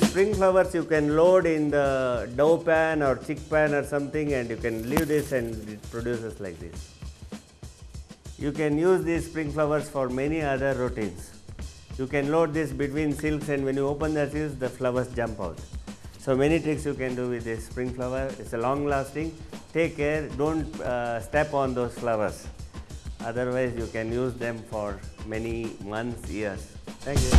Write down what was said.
Spring flowers you can load in the dove pan or chick pan or something and you can leave this and it produces like this. You can use these spring flowers for many other routines. You can load this between silks and when you open the silks the flowers jump out. So many tricks you can do with this spring flower. It's a long lasting. Take care, don't uh, step on those flowers. Otherwise you can use them for many months, years. Thank you.